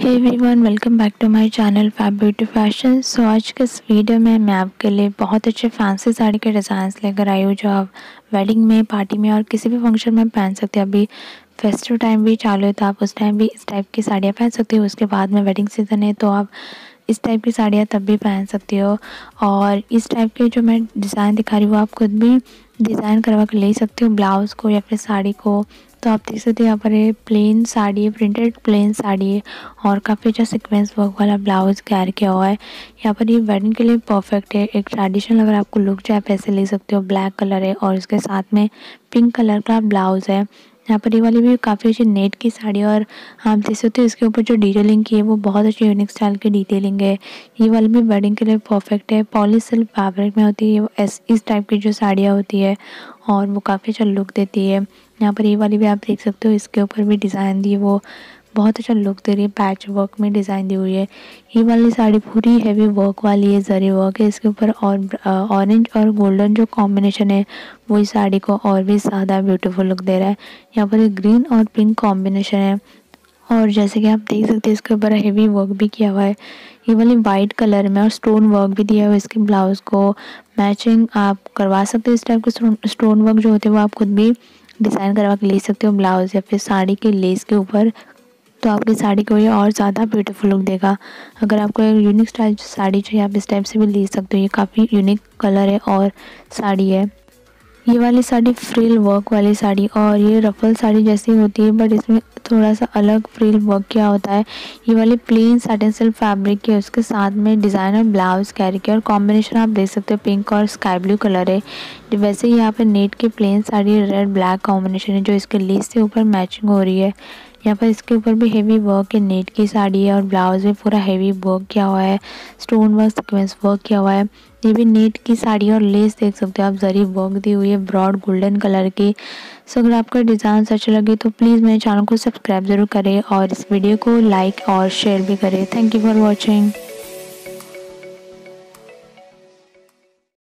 Hey everyone welcome back to my channel Fab Beauty Fashion so आज के इस video में मैं आपके लिए बहुत अच्छे फैंसी साड़ी के डिज़ाइंस लेकर आई हूँ जो आप वेडिंग में पार्टी में और किसी भी फ़ंक्शन में पहन सकते हैं। अभी फेस्टिव टाइम भी चालू है तो आप उस टाइम भी इस टाइप की साड़ियाँ पहन सकते हो। उसके बाद में वेडिंग सीज़न है तो आप इस टाइप की साड़ियाँ तब भी पहन सकती हो। और इस टाइप के जो मैं डिज़ाइन दिखा रही हूँ, आप खुद भी डिज़ाइन करवा कर ले सकते हो। ब्लाउज़ को या फिर साड़ी को तो आप देख सकते हैं यहाँ पर प्लेन साड़ी है प्रिंटेड प्लेन साड़ी है और काफ़ी अच्छा सिक्वेंस वर्क वाला ब्लाउज कैर किया हुआ है। यहाँ पर ये वेडिंग के लिए परफेक्ट है, एक ट्रेडिशनल अगर आपको लुक चाहे पैसे ले सकते हो ब्लैक कलर है और इसके साथ में पिंक कलर का ब्लाउज़ है। यहाँ पर ये वाली भी काफ़ी अच्छी नेट की साड़ी और आप देख सकते हो इसके ऊपर जो डिटेलिंग की है वो बहुत अच्छी यूनिक स्टाइल की डिटेलिंग है। ये वाली भी वेडिंग के लिए परफेक्ट है पॉली सिल्क फैब्रिक में होती है इस टाइप की जो साड़ियाँ होती है और वो काफ़ी अच्छा लुक देती है। यहाँ पर ये वाली भी आप देख सकते हो, इसके ऊपर भी डिज़ाइन दी वो। बहुत अच्छा लुक दे रही है पैच वर्क में डिज़ाइन दी हुई है। ये वाली साड़ी पूरी हैवी वर्क वाली है जरी वर्क है। इसके ऊपर और ऑरेंज और गोल्डन जो कॉम्बिनेशन है, वो इस साड़ी को और भी ज़्यादा ब्यूटीफुल लुक दे रहा है। यहाँ पर ग्रीन और पिंक कॉम्बिनेशन है। और जैसे कि आप देख सकते हैं, इसके ऊपर हेवी वर्क भी किया हुआ है। ये वाली वाइट कलर में और स्टोन वर्क भी दिया हुआ है इसके ब्लाउज़ को। मैचिंग आप करवा सकते हो इस टाइप के स्टोन वर्क जो होते हैं, वो आप खुद भी डिज़ाइन करवा के ले सकते हो ब्लाउज़ या फिर साड़ी के लेस के ऊपर। तो आपकी साड़ी को ये और ज़्यादा ब्यूटीफुल लुक देगा। अगर आपको एक यूनिक स्टाइल साड़ी चाहिए, आप इस टाइप से भी ले सकते हो। ये काफ़ी यूनिक कलर है और साड़ी है। ये वाली साड़ी फ्रिल वर्क वाली साड़ी और ये रफल साड़ी जैसी होती है बट इसमें थोड़ा सा अलग फ्रिल वर्क क्या होता है। ये वाली प्लेन साटन सिल्क फैब्रिक है, उसके साथ में डिज़ाइन और ब्लाउज कैरी किया और कॉम्बिनेशन आप देख सकते हो पिंक और स्काई ब्लू कलर है। वैसे यहाँ पर नेट की plain sari red black combination है, जो इसके लेस से ऊपर मैचिंग हो रही है। यहाँ पर इसके ऊपर भी हेवी वर्क है नेट की साड़ी है और ब्लाउज में पूरा हेवी वर्क किया हुआ है स्टोन वर्क सिक्वेंस वर्क किया हुआ है। ये भी नेट की साड़ी और लेस देख सकते हो आप जरी वर्क दी हुई है ब्रॉड गोल्डन कलर की। सो अगर आपका डिज़ाइन अच्छा लगे तो प्लीज़ मेरे चैनल को सब्सक्राइब ज़रूर करें और इस वीडियो को लाइक और शेयर भी करें। Thank you for watching